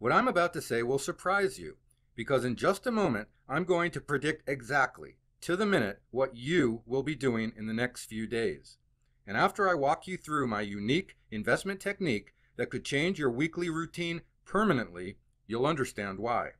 What I'm about to say will surprise you, because in just a moment, I'm going to predict exactly, to the minute, what you will be doing in the next few days. And after I walk you through my unique investment technique that could change your weekly routine permanently, you'll understand why.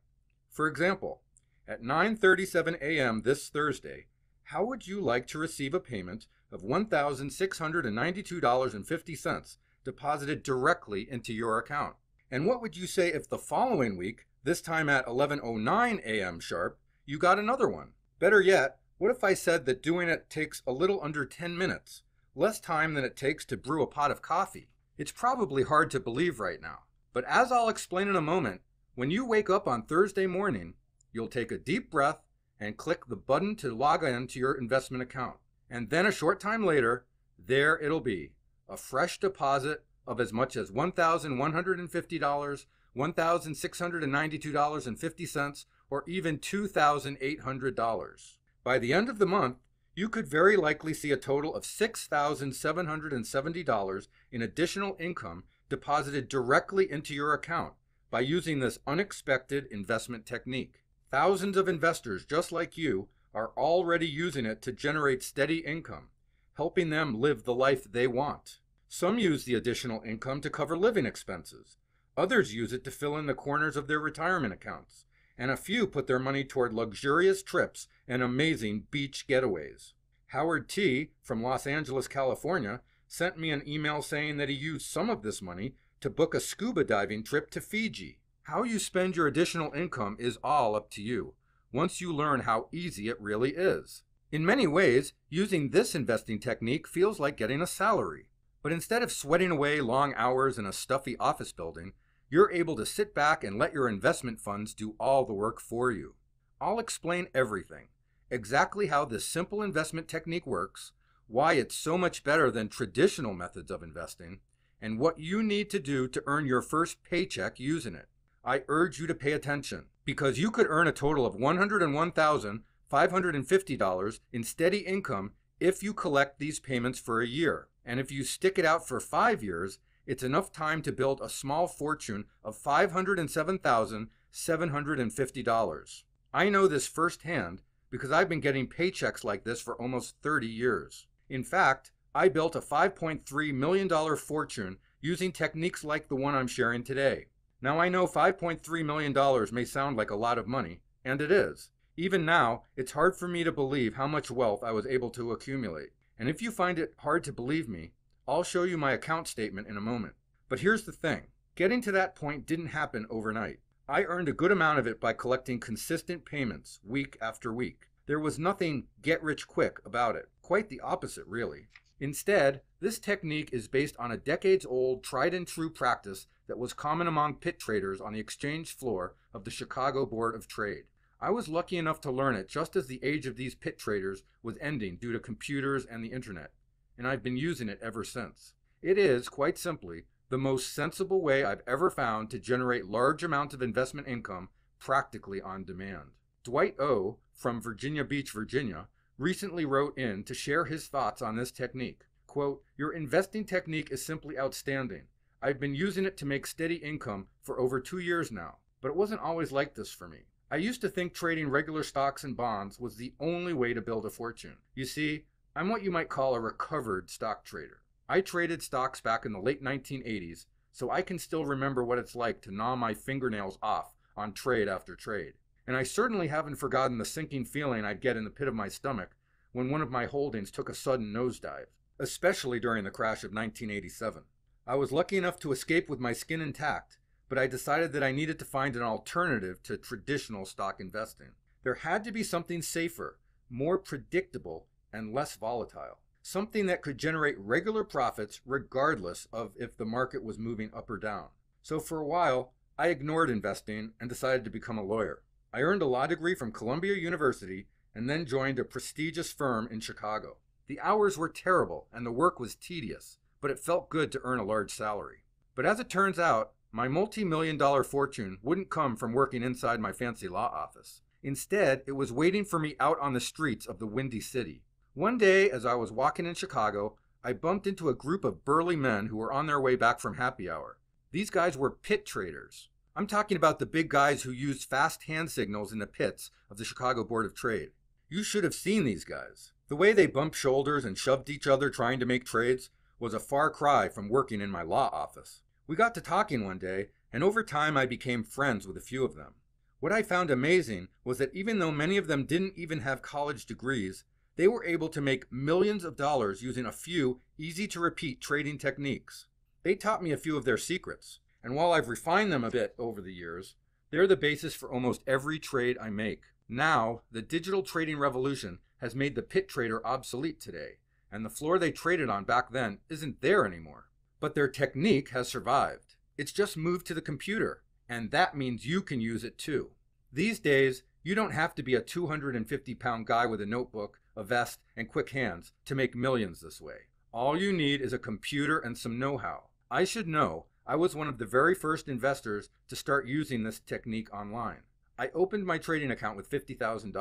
For example, at 9:37 a.m. this Thursday, how would you like to receive a payment of $1,692.50 deposited directly into your account? And what would you say if the following week, this time at 11:09 a.m. sharp, you got another one? Better yet, what if I said that doing it takes a little under 10 minutes, less time than it takes to brew a pot of coffee? It's probably hard to believe right now, but as I'll explain in a moment, when you wake up on Thursday morning, you'll take a deep breath and click the button to log in to your investment account. And then a short time later, there it'll be a fresh deposit of as much as $1,150, $1,692.50, or even $2,800. By the end of the month, you could very likely see a total of $6,770 in additional income deposited directly into your account by using this unexpected investment technique. Thousands of investors just like you are already using it to generate steady income, helping them live the life they want. Some use the additional income to cover living expenses. Others use it to fill in the corners of their retirement accounts. And a few put their money toward luxurious trips and amazing beach getaways. Howard T. from Los Angeles, California, sent me an email saying that he used some of this money to book a scuba diving trip to Fiji. How you spend your additional income is all up to you, once you learn how easy it really is. In many ways, using this investing technique feels like getting a salary. But instead of sweating away long hours in a stuffy office building, you're able to sit back and let your investment funds do all the work for you. I'll explain everything exactly how this simple investment technique works, why it's so much better than traditional methods of investing, and what you need to do to earn your first paycheck using it. I urge you to pay attention because you could earn a total of $101,550 in steady income if you collect these payments for a year. And if you stick it out for five years, it's enough time to build a small fortune of $507,750. I know this firsthand because I've been getting paychecks like this for almost 30 years. In fact, I built a $5.3 million fortune using techniques like the one I'm sharing today. Now I know $5.3 million may sound like a lot of money, and it is. Even now, it's hard for me to believe how much wealth I was able to accumulate. And if you find it hard to believe me, I'll show you my account statement in a moment. But here's the thing getting to that point didn't happen overnight. I earned a good amount of it by collecting consistent payments week after week. There was nothing get rich quick about it. Quite the opposite, really. Instead, this technique is based on a decades old, tried and true practice that was common among pit traders on the exchange floor of the Chicago Board of Trade. I was lucky enough to learn it just as the age of these pit traders was ending due to computers and the internet, and I've been using it ever since. It is, quite simply, the most sensible way I've ever found to generate large amounts of investment income practically on demand. Dwight O. from Virginia Beach, Virginia, recently wrote in to share his thoughts on this technique. Quote, Your investing technique is simply outstanding. I've been using it to make steady income for over two years now, but it wasn't always like this for me. I used to think trading regular stocks and bonds was the only way to build a fortune. You see, I'm what you might call a recovered stock trader. I traded stocks back in the late 1980s, so I can still remember what it's like to gnaw my fingernails off on trade after trade. And I certainly haven't forgotten the sinking feeling I'd get in the pit of my stomach when one of my holdings took a sudden nosedive, especially during the crash of 1987. I was lucky enough to escape with my skin intact, but I decided that I needed to find an alternative to traditional stock investing. There had to be something safer, more predictable, and less volatile. Something that could generate regular profits regardless of if the market was moving up or down. So for a while, I ignored investing and decided to become a lawyer. I earned a law degree from Columbia University and then joined a prestigious firm in Chicago. The hours were terrible and the work was tedious, but it felt good to earn a large salary. But as it turns out, my multi million dollar fortune wouldn't come from working inside my fancy law office. Instead, it was waiting for me out on the streets of the Windy City. One day, as I was walking in Chicago, I bumped into a group of burly men who were on their way back from happy hour. These guys were pit traders. I'm talking about the big guys who used fast hand signals in the pits of the Chicago Board of Trade. You should have seen these guys. The way they bumped shoulders and shoved each other trying to make trades was a far cry from working in my law office. We got to talking one day, and over time I became friends with a few of them. What I found amazing was that even though many of them didn't even have college degrees, they were able to make millions of dollars using a few easy to repeat trading techniques. They taught me a few of their secrets, and while I've refined them a bit over the years, they're the basis for almost every trade I make. Now, the digital trading revolution has made the pit trader obsolete today, and the floor they traded on back then isn't there anymore. But their technique has survived. It's just moved to the computer, and that means you can use it too. These days, you don't have to be a 250 pound guy with a notebook, a vest, and quick hands to make millions this way. All you need is a computer and some know how. I should know I was one of the very first investors to start using this technique online. I opened my trading account with $50,000,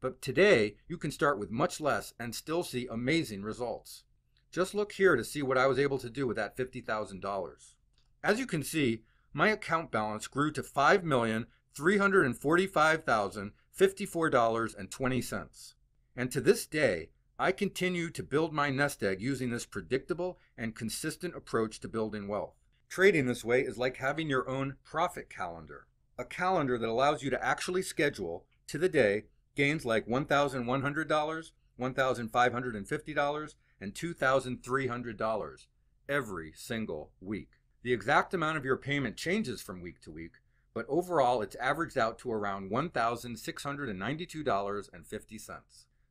but today you can start with much less and still see amazing results. Just look here to see what I was able to do with that $50,000. As you can see, my account balance grew to $5,345,054.20. And to this day, I continue to build my nest egg using this predictable and consistent approach to building wealth. Trading this way is like having your own profit calendar, a calendar that allows you to actually schedule to the day gains like $1,100, $1,550, and $2,300 every single week. The exact amount of your payment changes from week to week, but overall it's averaged out to around $1,692.50.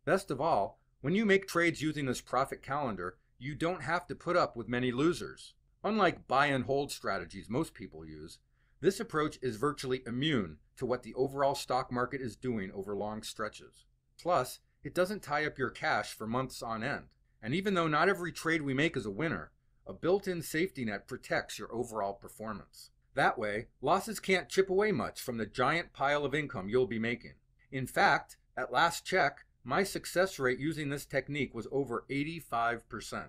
Best of all, when you make trades using this profit calendar, you don't have to put up with many losers. Unlike buy and hold strategies most people use, this approach is virtually immune to what the overall stock market is doing over long stretches. Plus, it doesn't tie up your cash for months on end. And even though not every trade we make is a winner, a built in safety net protects your overall performance. That way, losses can't chip away much from the giant pile of income you'll be making. In fact, at last check, my success rate using this technique was over 85%.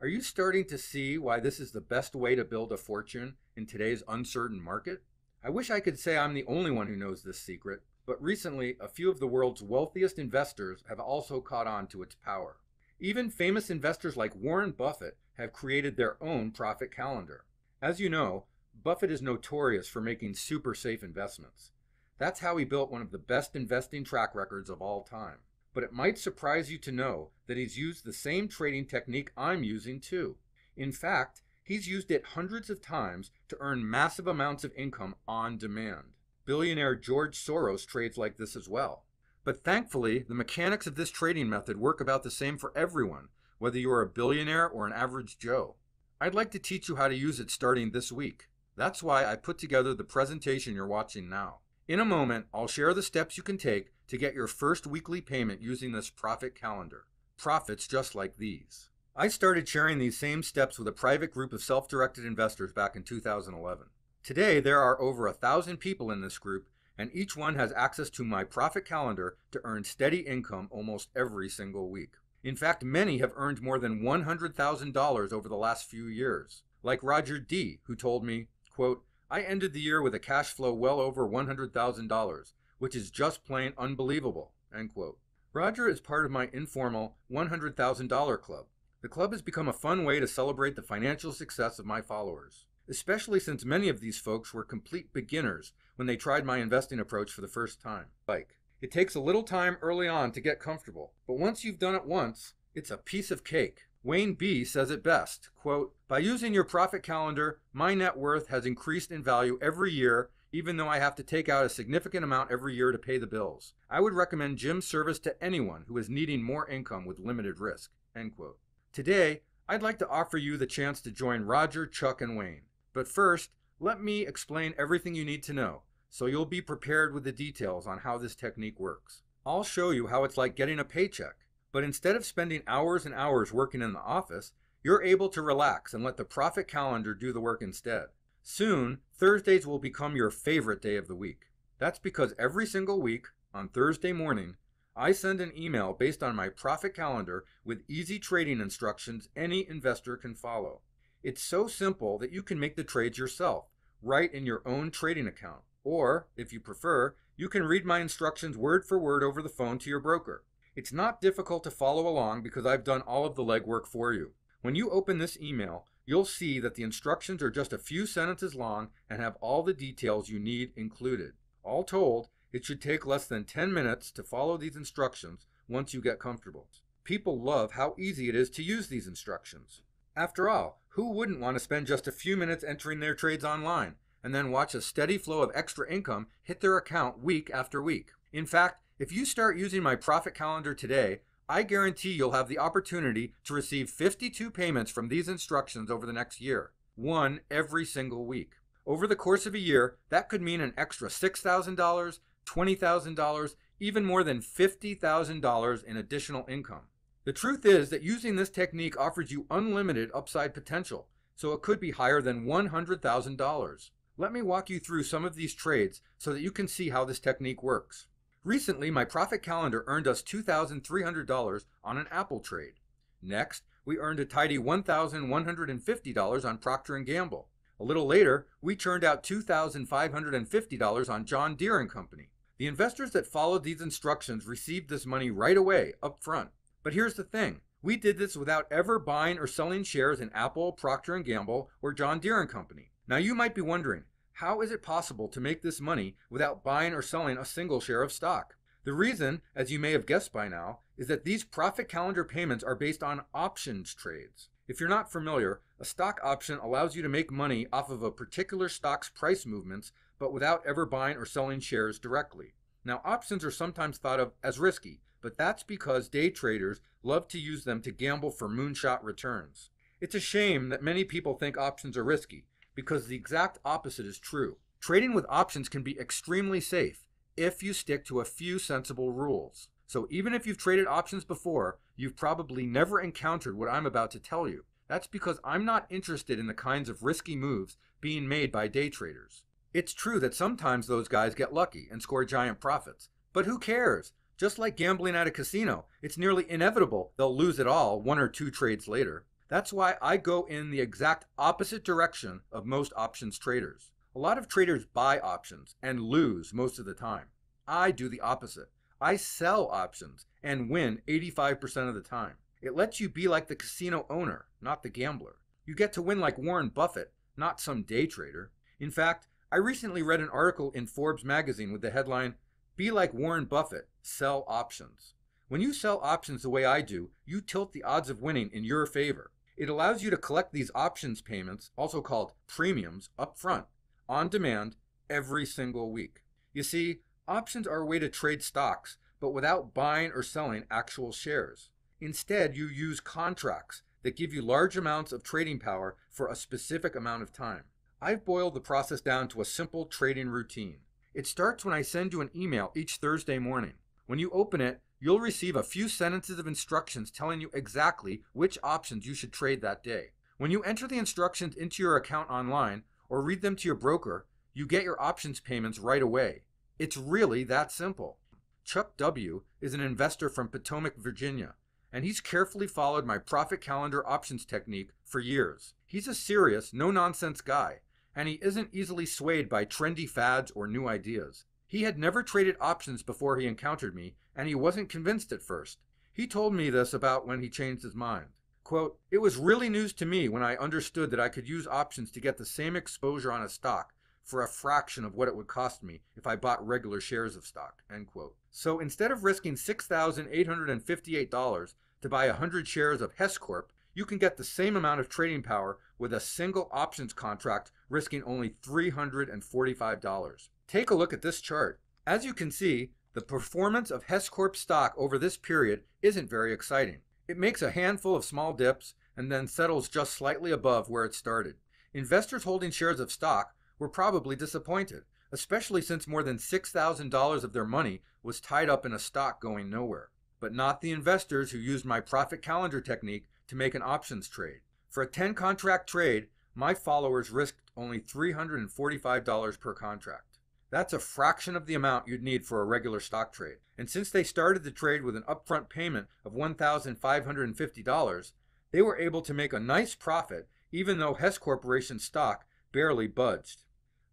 Are you starting to see why this is the best way to build a fortune in today's uncertain market? I wish I could say I'm the only one who knows this secret, but recently a few of the world's wealthiest investors have also caught on to its power. Even famous investors like Warren Buffett have created their own profit calendar. As you know, Buffett is notorious for making super safe investments. That's how he built one of the best investing track records of all time but it might surprise you to know that he's used the same trading technique I'm using too. In fact, he's used it hundreds of times to earn massive amounts of income on demand. Billionaire George Soros trades like this as well. But thankfully, the mechanics of this trading method work about the same for everyone, whether you're a billionaire or an average Joe. I'd like to teach you how to use it starting this week. That's why I put together the presentation you're watching now. In a moment, I'll share the steps you can take to get your first weekly payment using this profit calendar. Profits just like these. I started sharing these same steps with a private group of self directed investors back in 2011. Today, there are over a thousand people in this group, and each one has access to my profit calendar to earn steady income almost every single week. In fact, many have earned more than $100,000 over the last few years. Like Roger D., who told me, quote, I ended the year with a cash flow well over $100,000 which is just plain unbelievable. End quote. Roger is part of my informal $100,000 club. The club has become a fun way to celebrate the financial success of my followers, especially since many of these folks were complete beginners when they tried my investing approach for the first time. Like, it takes a little time early on to get comfortable, but once you've done it once, it's a piece of cake. Wayne B says it best, quote, "By using your profit calendar, my net worth has increased in value every year even though I have to take out a significant amount every year to pay the bills. I would recommend Jim's service to anyone who is needing more income with limited risk. End quote. Today, I'd like to offer you the chance to join Roger, Chuck, and Wayne. But first, let me explain everything you need to know so you'll be prepared with the details on how this technique works. I'll show you how it's like getting a paycheck, but instead of spending hours and hours working in the office, you're able to relax and let the profit calendar do the work instead. Soon, Thursdays will become your favorite day of the week. That's because every single week, on Thursday morning, I send an email based on my profit calendar with easy trading instructions any investor can follow. It's so simple that you can make the trades yourself right in your own trading account. Or, if you prefer, you can read my instructions word for word over the phone to your broker. It's not difficult to follow along because I've done all of the legwork for you. When you open this email, you'll see that the instructions are just a few sentences long and have all the details you need included. All told, it should take less than 10 minutes to follow these instructions once you get comfortable. People love how easy it is to use these instructions. After all, who wouldn't want to spend just a few minutes entering their trades online and then watch a steady flow of extra income hit their account week after week? In fact, if you start using my profit calendar today, I guarantee you'll have the opportunity to receive 52 payments from these instructions over the next year, one every single week. Over the course of a year, that could mean an extra $6,000, $20,000, even more than $50,000 in additional income. The truth is that using this technique offers you unlimited upside potential, so it could be higher than $100,000. Let me walk you through some of these trades so that you can see how this technique works. Recently, my profit calendar earned us $2,300 on an Apple trade. Next, we earned a tidy $1,150 on Procter & Gamble. A little later, we churned out $2,550 on John Deere & Company. The investors that followed these instructions received this money right away, up front. But here's the thing. We did this without ever buying or selling shares in Apple, Procter & Gamble, or John Deere & Company. Now you might be wondering, how is it possible to make this money without buying or selling a single share of stock? The reason, as you may have guessed by now, is that these profit calendar payments are based on options trades. If you're not familiar, a stock option allows you to make money off of a particular stock's price movements, but without ever buying or selling shares directly. Now, options are sometimes thought of as risky, but that's because day traders love to use them to gamble for moonshot returns. It's a shame that many people think options are risky, because the exact opposite is true. Trading with options can be extremely safe if you stick to a few sensible rules. So even if you've traded options before, you've probably never encountered what I'm about to tell you. That's because I'm not interested in the kinds of risky moves being made by day traders. It's true that sometimes those guys get lucky and score giant profits, but who cares? Just like gambling at a casino, it's nearly inevitable they'll lose it all one or two trades later. That's why I go in the exact opposite direction of most options traders. A lot of traders buy options and lose most of the time. I do the opposite. I sell options and win 85% of the time. It lets you be like the casino owner, not the gambler. You get to win like Warren Buffett, not some day trader. In fact, I recently read an article in Forbes magazine with the headline, be like Warren Buffett, sell options. When you sell options the way I do, you tilt the odds of winning in your favor. It allows you to collect these options payments, also called premiums, up front, on demand, every single week. You see, options are a way to trade stocks, but without buying or selling actual shares. Instead, you use contracts that give you large amounts of trading power for a specific amount of time. I've boiled the process down to a simple trading routine. It starts when I send you an email each Thursday morning. When you open it, you'll receive a few sentences of instructions telling you exactly which options you should trade that day. When you enter the instructions into your account online or read them to your broker, you get your options payments right away. It's really that simple. Chuck W. is an investor from Potomac, Virginia, and he's carefully followed my profit calendar options technique for years. He's a serious, no nonsense guy and he isn't easily swayed by trendy fads or new ideas. He had never traded options before he encountered me, and he wasn't convinced at first. He told me this about when he changed his mind. Quote, It was really news to me when I understood that I could use options to get the same exposure on a stock for a fraction of what it would cost me if I bought regular shares of stock. End quote. So instead of risking $6,858 to buy 100 shares of Hess Corp, you can get the same amount of trading power with a single options contract risking only $345. Take a look at this chart. As you can see, the performance of Hess Corp stock over this period isn't very exciting. It makes a handful of small dips and then settles just slightly above where it started. Investors holding shares of stock were probably disappointed, especially since more than $6,000 of their money was tied up in a stock going nowhere. But not the investors who used my profit calendar technique to make an options trade. For a 10 contract trade, my followers risked only $345 per contract. That's a fraction of the amount you'd need for a regular stock trade. And since they started the trade with an upfront payment of $1,550, they were able to make a nice profit even though Hess Corporation stock barely budged.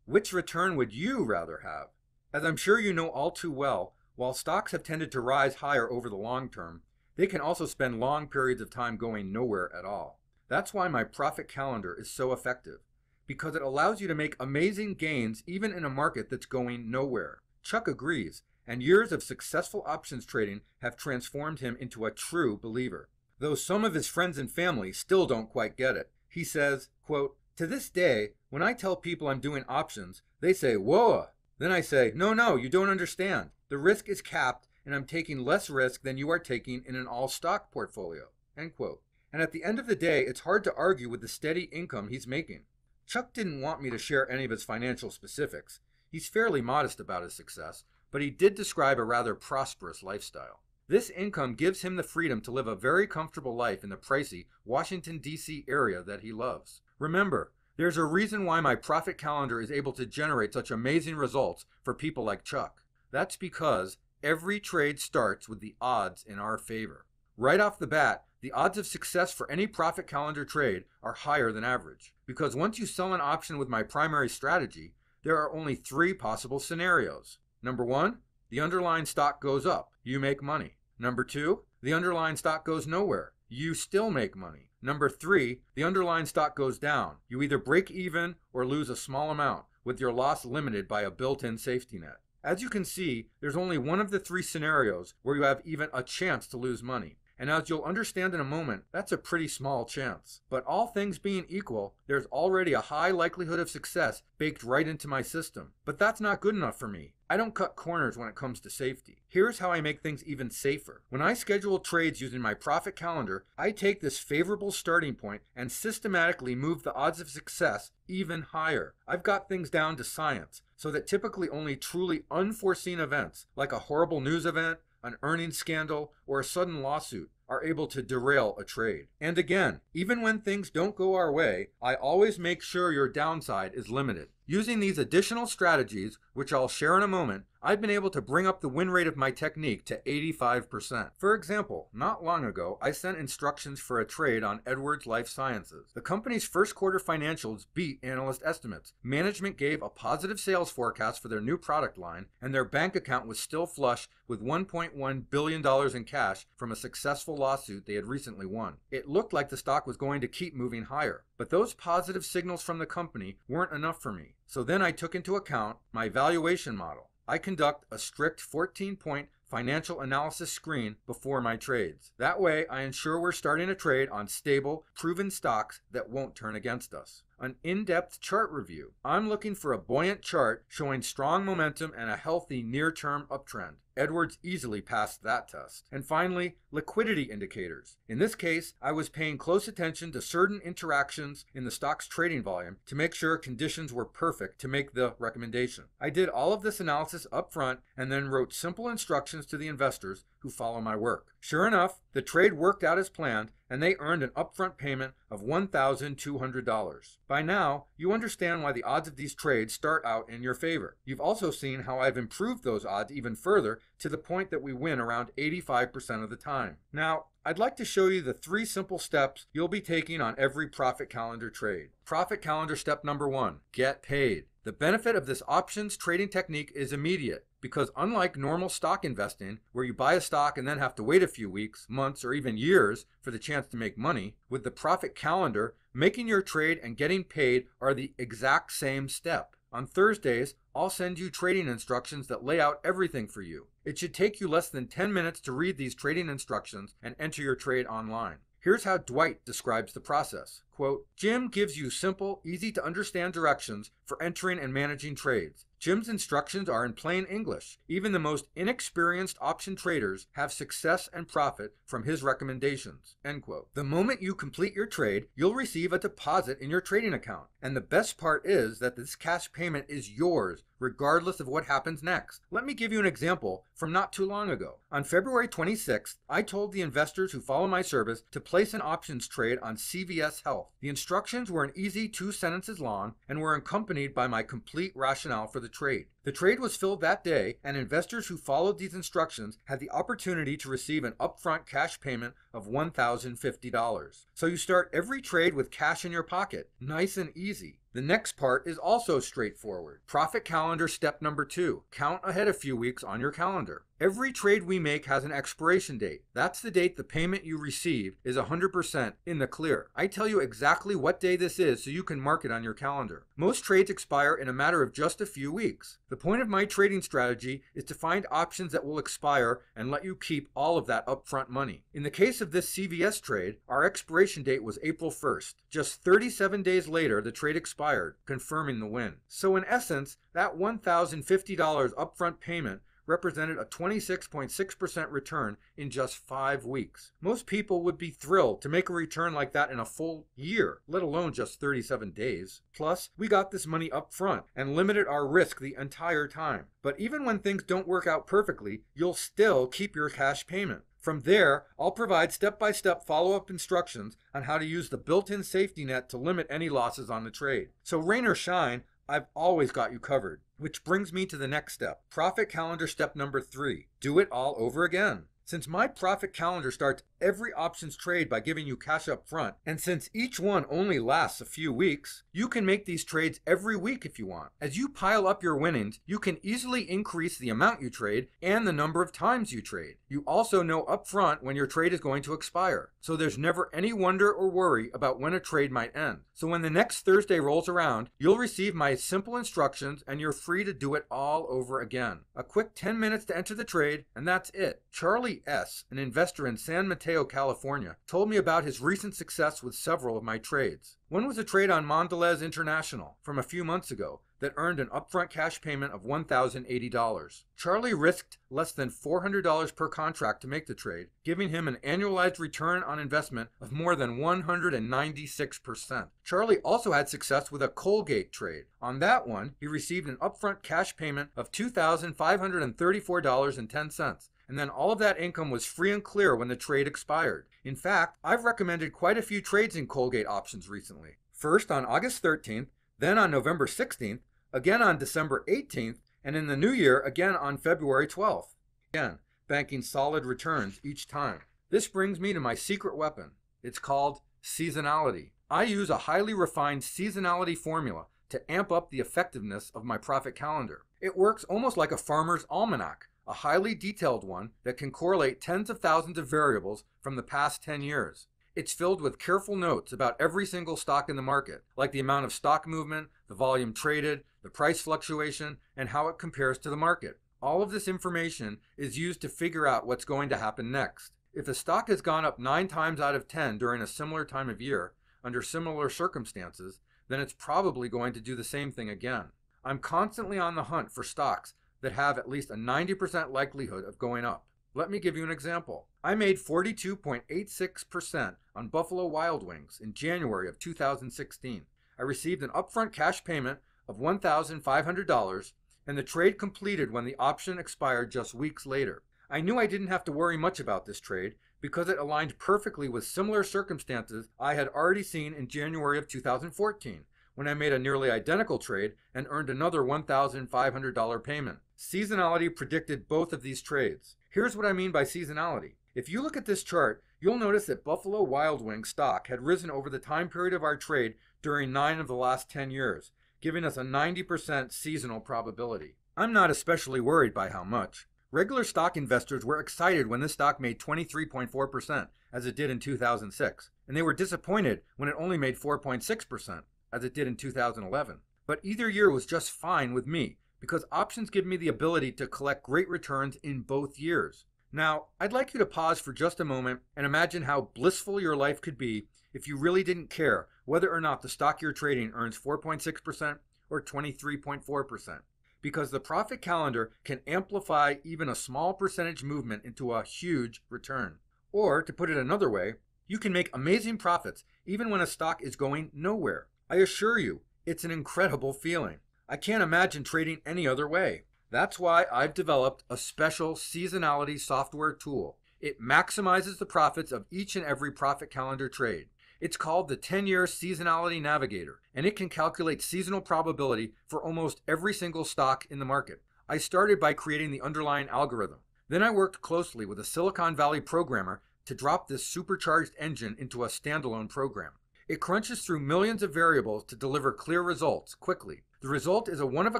Which return would you rather have? As I'm sure you know all too well, while stocks have tended to rise higher over the long term, they can also spend long periods of time going nowhere at all. That's why my profit calendar is so effective, because it allows you to make amazing gains even in a market that's going nowhere. Chuck agrees, and years of successful options trading have transformed him into a true believer. Though some of his friends and family still don't quite get it. He says, quote, To this day, when I tell people I'm doing options, they say, Whoa! Then I say, No, no, you don't understand. The risk is capped, and I'm taking less risk than you are taking in an all stock portfolio. End quote. And at the end of the day, it's hard to argue with the steady income he's making. Chuck didn't want me to share any of his financial specifics. He's fairly modest about his success, but he did describe a rather prosperous lifestyle. This income gives him the freedom to live a very comfortable life in the pricey Washington, D.C. area that he loves. Remember, there's a reason why my profit calendar is able to generate such amazing results for people like Chuck. That's because every trade starts with the odds in our favor. Right off the bat, the odds of success for any profit calendar trade are higher than average. Because once you sell an option with my primary strategy, there are only three possible scenarios. Number one, the underlying stock goes up, you make money. Number two, the underlying stock goes nowhere, you still make money. Number three, the underlying stock goes down. You either break even or lose a small amount, with your loss limited by a built in safety net. As you can see, there's only one of the three scenarios where you have even a chance to lose money. And as you'll understand in a moment, that's a pretty small chance. But all things being equal, there's already a high likelihood of success baked right into my system. But that's not good enough for me. I don't cut corners when it comes to safety. Here's how I make things even safer. When I schedule trades using my profit calendar, I take this favorable starting point and systematically move the odds of success even higher. I've got things down to science, so that typically only truly unforeseen events, like a horrible news event, an earnings scandal, or a sudden lawsuit are able to derail a trade. And again, even when things don't go our way, I always make sure your downside is limited. Using these additional strategies, which I'll share in a moment, I've been able to bring up the win rate of my technique to 85%. For example, not long ago, I sent instructions for a trade on Edwards Lifesciences. The company's first quarter financials beat analyst estimates. Management gave a positive sales forecast for their new product line, and their bank account was still flush with $1.1 billion in cash from a successful lawsuit they had recently won. It looked like the stock was going to keep moving higher. But those positive signals from the company weren't enough for me. So then I took into account my valuation model. I conduct a strict 14 point financial analysis screen before my trades. That way, I ensure we're starting a trade on stable, proven stocks that won't turn against us. An in depth chart review. I'm looking for a buoyant chart showing strong momentum and a healthy near term uptrend. Edwards easily passed that test. And finally, liquidity indicators. In this case, I was paying close attention to certain interactions in the stock's trading volume to make sure conditions were perfect to make the recommendation. I did all of this analysis up front and then wrote simple instructions to the investors who follow my work. Sure enough, the trade worked out as planned and they earned an upfront payment of $1,200. By now, you understand why the odds of these trades start out in your favor. You've also seen how I've improved those odds even further to the point that we win around 85% of the time. Now, I'd like to show you the three simple steps you'll be taking on every profit calendar trade. Profit calendar step number one get paid. The benefit of this options trading technique is immediate because unlike normal stock investing, where you buy a stock and then have to wait a few weeks, months, or even years for the chance to make money, with the profit calendar, making your trade and getting paid are the exact same step. On Thursdays, I'll send you trading instructions that lay out everything for you. It should take you less than 10 minutes to read these trading instructions and enter your trade online. Here's how Dwight describes the process. Quote, Jim gives you simple, easy to understand directions for entering and managing trades. Jim's instructions are in plain English. Even the most inexperienced option traders have success and profit from his recommendations. End quote. The moment you complete your trade, you'll receive a deposit in your trading account. And the best part is that this cash payment is yours regardless of what happens next. Let me give you an example from not too long ago. On February 26th, I told the investors who follow my service to place an options trade on CVS Health. The instructions were an easy two sentences long and were accompanied by my complete rationale for the trade. The trade was filled that day, and investors who followed these instructions had the opportunity to receive an upfront cash payment of $1,050. So you start every trade with cash in your pocket, nice and easy. The next part is also straightforward. Profit calendar step number two. Count ahead a few weeks on your calendar. Every trade we make has an expiration date. That's the date the payment you receive is 100% in the clear. I tell you exactly what day this is so you can mark it on your calendar. Most trades expire in a matter of just a few weeks. The point of my trading strategy is to find options that will expire and let you keep all of that upfront money. In the case of this CVS trade, our expiration date was April 1st. Just 37 days later, the trade expired, confirming the win. So in essence, that $1,050 upfront payment represented a 26.6% return in just five weeks. Most people would be thrilled to make a return like that in a full year, let alone just 37 days. Plus, we got this money up front and limited our risk the entire time. But even when things don't work out perfectly, you'll still keep your cash payment. From there, I'll provide step by step follow up instructions on how to use the built in safety net to limit any losses on the trade. So, rain or shine, I've always got you covered. Which brings me to the next step profit calendar step number three do it all over again. Since my profit calendar starts every options trade by giving you cash up front, and since each one only lasts a few weeks, you can make these trades every week if you want. As you pile up your winnings, you can easily increase the amount you trade and the number of times you trade. You also know upfront when your trade is going to expire, so there's never any wonder or worry about when a trade might end. So when the next Thursday rolls around, you'll receive my simple instructions and you're free to do it all over again. A quick 10 minutes to enter the trade, and that's it. Charlie S., an investor in San Mateo, California, told me about his recent success with several of my trades. One was a trade on Mondelez International from a few months ago that earned an upfront cash payment of $1,080. Charlie risked less than $400 per contract to make the trade, giving him an annualized return on investment of more than 196%. Charlie also had success with a Colgate trade. On that one, he received an upfront cash payment of $2,534.10 and then all of that income was free and clear when the trade expired. In fact, I've recommended quite a few trades in Colgate options recently. First on August 13th, then on November 16th, again on December 18th, and in the new year again on February 12th. Again, banking solid returns each time. This brings me to my secret weapon. It's called seasonality. I use a highly refined seasonality formula to amp up the effectiveness of my profit calendar. It works almost like a farmer's almanac, a highly detailed one that can correlate tens of thousands of variables from the past 10 years. It's filled with careful notes about every single stock in the market, like the amount of stock movement, the volume traded, the price fluctuation, and how it compares to the market. All of this information is used to figure out what's going to happen next. If a stock has gone up 9 times out of 10 during a similar time of year, under similar circumstances, then it's probably going to do the same thing again. I'm constantly on the hunt for stocks that have at least a 90% likelihood of going up. Let me give you an example. I made 42.86% on Buffalo Wild Wings in January of 2016. I received an upfront cash payment of $1,500 and the trade completed when the option expired just weeks later. I knew I didn't have to worry much about this trade because it aligned perfectly with similar circumstances I had already seen in January of 2014 when I made a nearly identical trade and earned another $1,500 payment. Seasonality predicted both of these trades. Here's what I mean by seasonality. If you look at this chart, you'll notice that Buffalo Wild Wing stock had risen over the time period of our trade during 9 of the last 10 years, giving us a 90% seasonal probability. I'm not especially worried by how much. Regular stock investors were excited when this stock made 23.4%, as it did in 2006, and they were disappointed when it only made 4.6% as it did in 2011. But either year was just fine with me because options give me the ability to collect great returns in both years. Now, I'd like you to pause for just a moment and imagine how blissful your life could be if you really didn't care whether or not the stock you're trading earns 4.6% or 23.4%. Because the profit calendar can amplify even a small percentage movement into a huge return. Or, to put it another way, you can make amazing profits even when a stock is going nowhere. I assure you, it's an incredible feeling. I can't imagine trading any other way. That's why I've developed a special seasonality software tool. It maximizes the profits of each and every profit calendar trade. It's called the 10 year seasonality navigator, and it can calculate seasonal probability for almost every single stock in the market. I started by creating the underlying algorithm. Then I worked closely with a Silicon Valley programmer to drop this supercharged engine into a standalone program. It crunches through millions of variables to deliver clear results quickly. The result is a one of a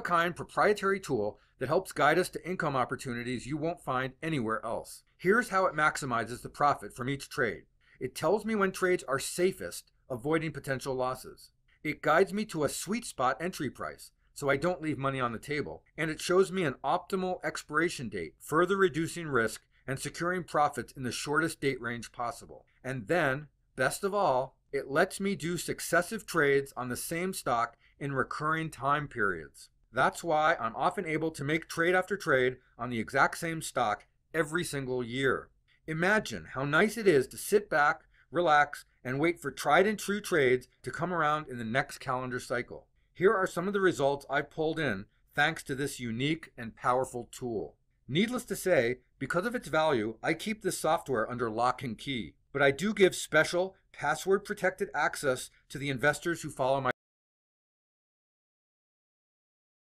kind proprietary tool that helps guide us to income opportunities you won't find anywhere else. Here's how it maximizes the profit from each trade it tells me when trades are safest, avoiding potential losses. It guides me to a sweet spot entry price, so I don't leave money on the table. And it shows me an optimal expiration date, further reducing risk and securing profits in the shortest date range possible. And then, best of all, it lets me do successive trades on the same stock in recurring time periods. That's why I'm often able to make trade after trade on the exact same stock every single year. Imagine how nice it is to sit back, relax, and wait for tried and true trades to come around in the next calendar cycle. Here are some of the results I've pulled in thanks to this unique and powerful tool. Needless to say, because of its value, I keep this software under lock and key, but I do give special password protected access to the investors who follow my